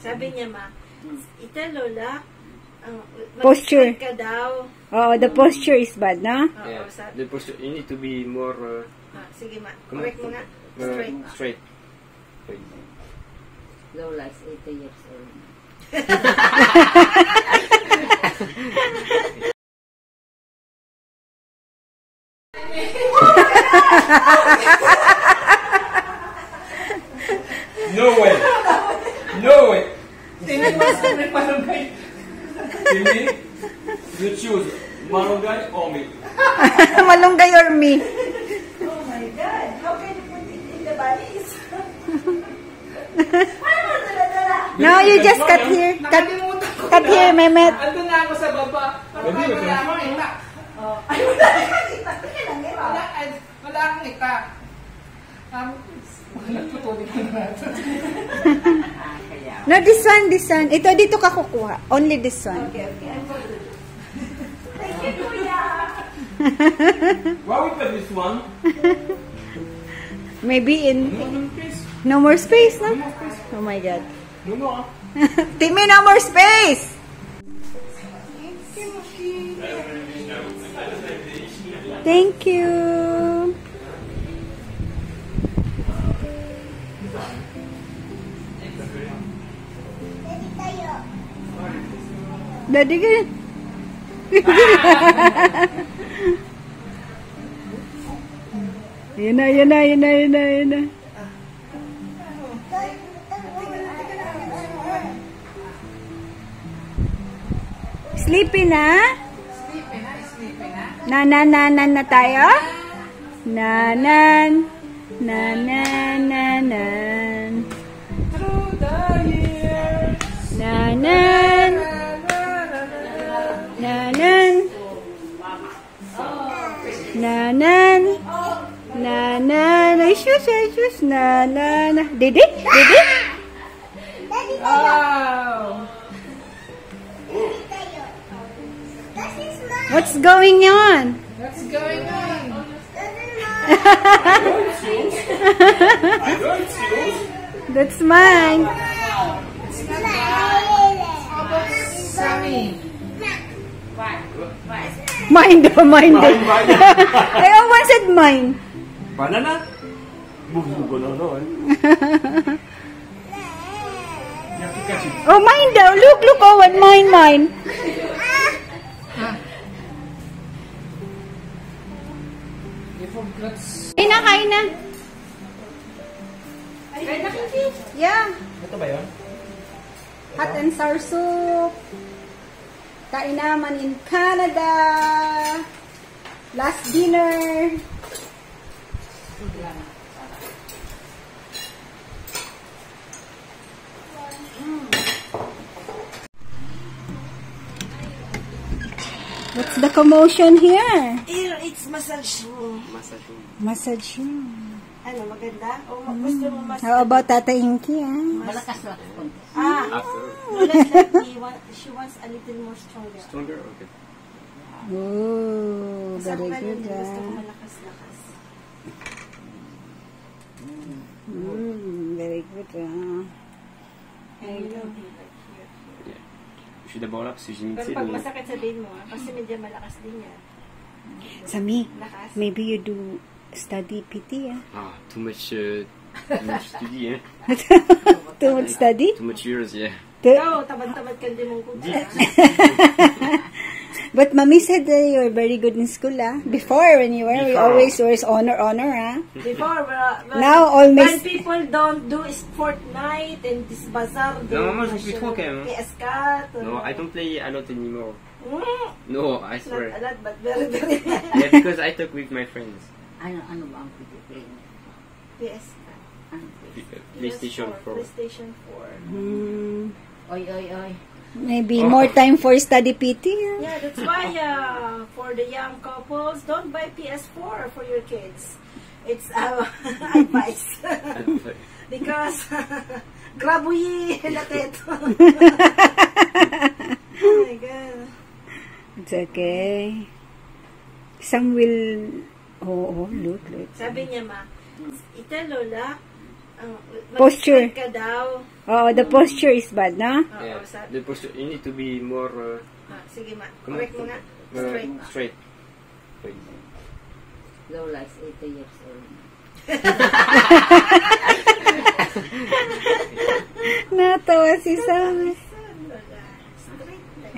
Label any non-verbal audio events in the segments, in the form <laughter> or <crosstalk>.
Sabi niya, ma, ita lola, ang Posture. ka daw. Oh, the posture is bad, no? Oo, Yeah. sabi. The posture, you need to be more uh, Ah, sige, ma. Correct mo nga. uh, Straight. straight. Lola is 80 years old. No <laughs> Timmy, you choose Marungai or me. <laughs> Malunggay or me? Oh my God! How can you put it in the valise? <laughs> No, you just cut here. Cut, cut here, Mehmet. Andun na ako sa baba. Parang wala ito? akong ita. Oh, ay, wala eh, ma. Wala, akong ita. Um, nagputulin ko na natin. <laughs> No, this one, this one. Ito, dito ka kukuha. Only this one. Okay, okay. Thank you, Kuya. Why we put this one? Maybe in... No, no, please. No more space, no? Oh my God. No more. <laughs> Timmy, no more space! Thank you. Daddy ka. Yan <laughs> na, yan na, yan na, yan na, yan na. Sleepy na? Sleepy na, sleepy na. Nanananan na tayo? Nanan. Nanananan. Sus, ay, sus. Nanan. Didi? Didi? Wow! What's going on? What's going on? That's mine. Sammy. Mine daw, mine daw. Mine, mine. <laughs> I always said mine. Banana? Bubugo na noon. Oh, mine daw. Look, look, Owen. Mine, mine. Forgot. Kain na, kain na. Kain na, Kiki. Yeah. Ito ba yun? Hot and sour soup. Kain naman in Canada. Last dinner. What's the commotion here? Here, it's massage room. Massage room. Massage room. Ano, maganda? O ma- gusto mo mas... How about Tata Inky, ah? Malakas lang ako. Ah, After. Lola like me, wa- she wants a little more stronger. Stronger? Okay. Oh, Sa very akin, good, hindi gusto ko ah. malakas-lakas. Mm, very good, ah. And you don't feel like here. Je suis d'abord là parce que j'ai Pero pag masakit sabihin mo, ah, kasi medyo malakas din yan. Sami, Lakas. maybe you do study PT, ah. Ah, too much... Uh, too much study, eh? <laughs> Too much study? Too much years, yeah. Too- Ikaw, tamad-tamad ka din mong kubo. <laughs> But mommy said that you're very good in school, ah. Before, when you were, we Before. always was honor, honor, ah. Before, uh, when- Now, all when miss- people don't do is Fortnite and this bazaar. do Non, moi, je national trop, quand même, hein. PS4. No, I don't play a lot anymore. Mm, No, I not swear. a lot, but very, very. <laughs> yeah, because I talk with my friends. Ano, ano ba ang pipipili mo? PS4. Ano? PlayStation 4. PlayStation 4. Hmm, Oy, oy, oy. Maybe more time for study PT, ah. Yeah, that's why uh, for the young couples, don't buy PS4 for your kids. It's uh, <laughs> advice. <laughs> Because <laughs> grabuyi latet. oh my god. It's okay. Some will... Oh, oh, look, look. Sabi niya ma, ita lola, Ang, Posture. ka daw. Oh, the posture is bad, no? Oo, Yeah. sa, The posture, you need to be more uh, ah, sige ma. Correct mo nga. uh, Straight. straight. Wait. Lola is 80 years old. <laughs> Natawa si. Straight lang.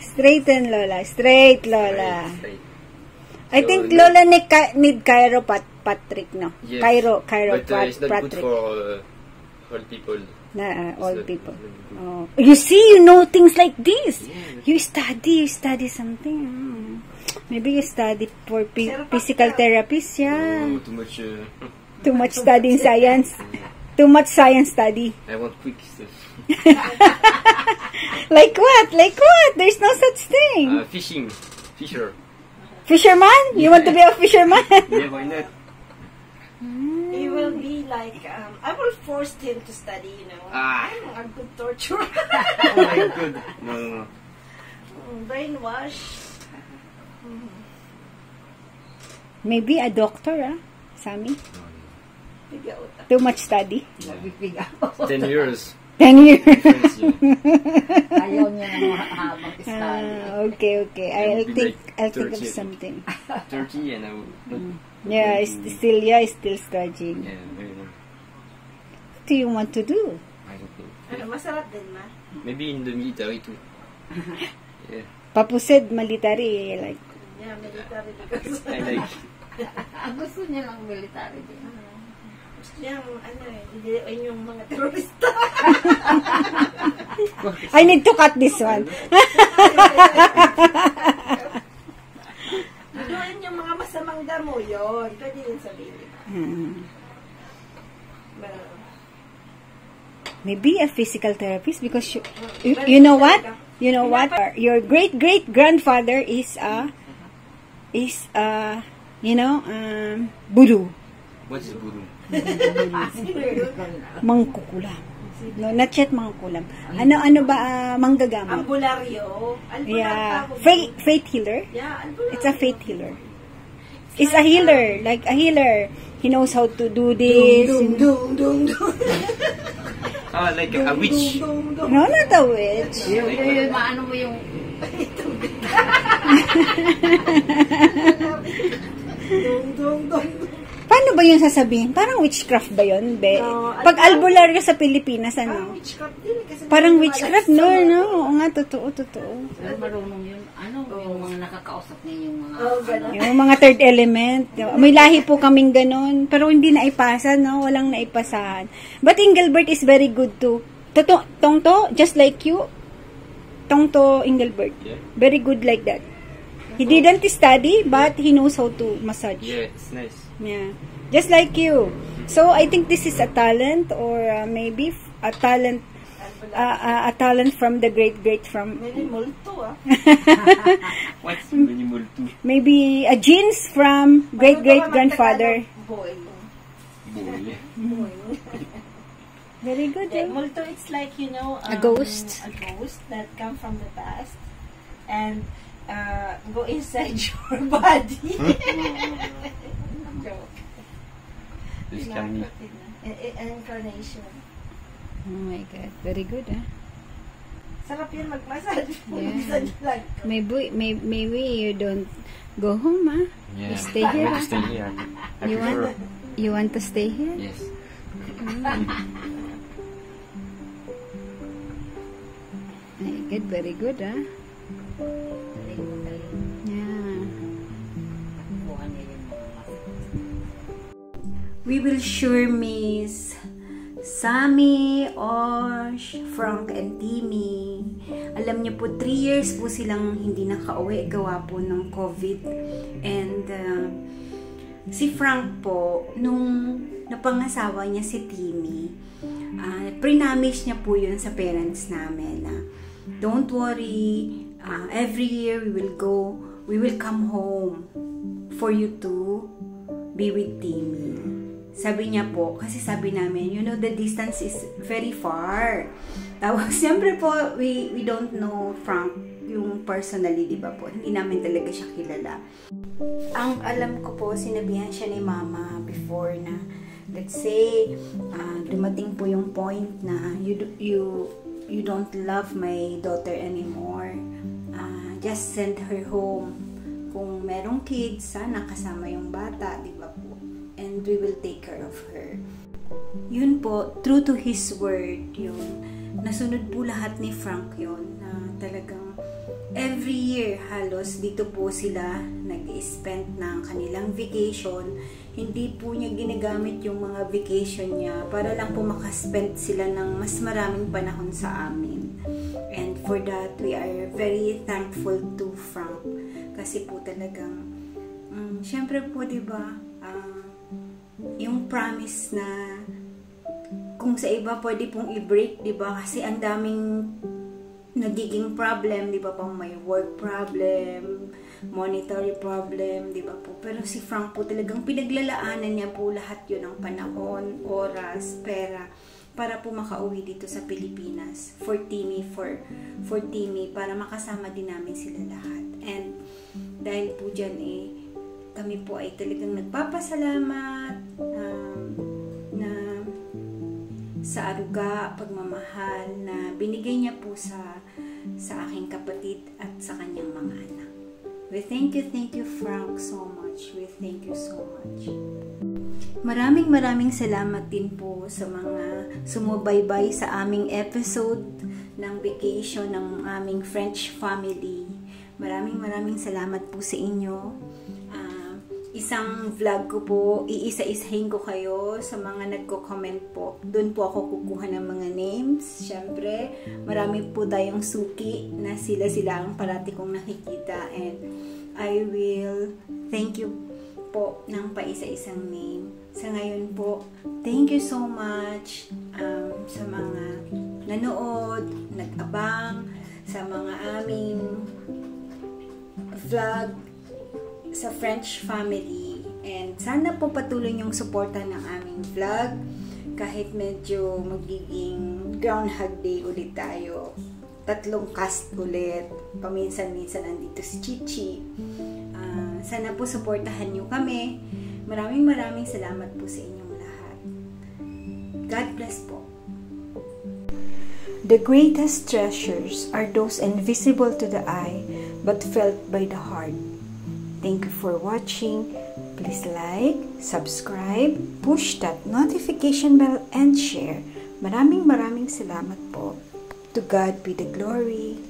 Straighten, Lola. Straight, Lola. Straight. I think Lola need, Ka- need Cairo Pat Patrick, no? Yes. Cairo, Cairo But uh, Pat it's not good Patrick. for uh, old people. Na, uh, It's not- people. good. Oh. You see, you know things like this. Yeah. You study, you study something. Mm. Maybe you study for physical therapist, yeah. Oh, too much. Uh, <laughs> Too much study in <laughs> science. Too much science study. I want quick stuff. <laughs> Like what? Like what? There's no such thing. Uh, fishing, fisher. Fisherman? You want to be a fisherman? Yeah, why not? He will be like, um, I will force him to study, you know. Ah. I'm a good torture. <laughs> Oh my god. No, no, no. Mm, Brainwash. Maybe a doctor, ah. Sammy? Too much study. Nabibigaw. Ten years. Ten years. Friends. <laughs> Ayaw niya ng mahabang study. Ah, okay, okay. I'll Maybe think, I'll think of something. Turkey and I will not. Yeah, it's still, yeah, it's still studying. Yeah, very long. What do you want to do? I don't know. Ano, masarap din ma. Maybe in the military too. <laughs> Yeah, Papused military, like, Yeah, military <laughs> because. I like. <laughs> Gusto niya lang military din. Yung, ano eh, yung mga terorista. I need to cut this one. Diliin yung mga masamang damo, yun. Pwede din sabihin. Hmm. Pero, Maybe a physical therapist because you, you, you know what? You know what? Your great great grandfather is a is a you know um bulu What is guru? <laughs> mangkukulam. No, not yet mangkukulam. Ano ano ba ah, manggagamot? albularyo. Albular Yeah, faith faith healer. Yeah. It's a faith healer. It's a healer, like a healer. He knows how to do this. Dum, dum, dum, dum. <laughs> Ah, like a witch. No, not a witch. Yung, yung, yung maano mo yung. Paano ba yun sasabihin? Parang witchcraft ba yun, be? No, Pag ano- albularyo sa Pilipinas, Parang ano? witchcraft din. eh, Kasi Parang witchcraft? lumalabas No, no. Oo nga, totoo, totoo. Marunong yun. Ano, yung mga nakakausap niya yung mga... Oh, ganun. Yung mga third element. May lahi po kaming ganun. Pero hindi naipasa, no? Walang naipasahan. But Engelbert is very good too. Toto, Tongto, just like you, Tongto Engelbert. Yeah. Very good like that. He didn't study, but he knows how to massage. Yeah, it's nice. Yeah. Just like you. So, I think this is a talent or uh, maybe a talent uh, a talent from the great great from May multo ah. <laughs> What's maybe a genes from great great grandfather. Boy. Boy. Boy. Very good. Yeah, eh? multo, it's like, you know, A um, ghost. A ghost that come from the past and uh, go inside <laughs> your body. <laughs> Joke. This can be. An incarnation. Oh my god. Very good, ah. Sarap yun mag-massage. Yeah. Massage lang. Maybe, maybe, maybe you don't go home, ah. Yeah. You stay here, I want ah. to stay here. I You prefer. want, you want to stay here? Yes. <laughs> Very good, very good, ah. Yeah. Buwan niya yung mga We will sure miss Sammy, Osh, Frank, and Timmy. Alam niyo po, 3 years po silang hindi nakauwi gawa po ng COVID. And uh, si Frank po, nung napangasawa niya si Timmy, uh, prinamis niya po yun sa parents namin na don't worry, uh, every year we will go, we will come home for you to be with Timmy. Sabi niya po, kasi sabi namin, you know, the distance is very far. Tapos, <laughs> siyempre po, we, we don't know Frank yung personally, di ba po? Hindi namin talaga siya kilala. Ang alam ko po, sinabihan siya ni Mama before na let's say uh, dumating po yung point na you you you don't love my daughter anymore uh, just send her home kung merong kids sana kasama yung bata di ba po and we will take care of her yun po true to his word yun nasunod po lahat ni Frank yun na talagang every year halos dito po sila nag-spend ng kanilang vacation. Hindi po niya ginagamit yung mga vacation niya para lang po makaspend sila ng mas maraming panahon sa amin. And for that, we are very thankful to Frank. Kasi po talagang, um, syempre po, di ba, uh, yung promise na kung sa iba pwede pong i-break, di ba? Kasi ang daming nagiging problem, di ba pang may work problem, monetary problem, di ba po? Pero si Frank po talagang pinaglalaanan niya po lahat yun ng panahon, oras, pera, para po makauwi dito sa Pilipinas for Timmy, for, for Timmy, para makasama din namin sila lahat. And dahil po dyan eh, kami po ay talagang nagpapasalamat um, na sa aruga, pagmamahal na binigay niya po sa sa aking kapatid at sa kanyang mga anak. We thank you, thank you Frank so much. We thank you so much. Maraming maraming salamat din po sa mga sumubaybay sa aming episode ng vacation ng aming French family. Maraming maraming salamat po sa inyo isang vlog ko po, iisa-isahin ko kayo sa mga nagko-comment po. Doon po ako kukuha ng mga names. Siyempre, marami po tayong suki na sila-sila ang parati kong nakikita. And I will thank you po ng paisa-isang name. Sa ngayon po, thank you so much um, sa mga nanood, nag-abang, sa mga aming vlog sa French family. And sana po patuloy yung suporta ng aming vlog kahit medyo magiging groundhog day ulit tayo. Tatlong cast ulit. Paminsan-minsan nandito si Chichi. Uh, sana po suportahan nyo kami. Maraming maraming salamat po sa inyong lahat. God bless po. The greatest treasures are those invisible to the eye but felt by the heart. Thank you for watching. Please like, subscribe, push that notification bell, and share. Maraming maraming salamat po. To God be the glory.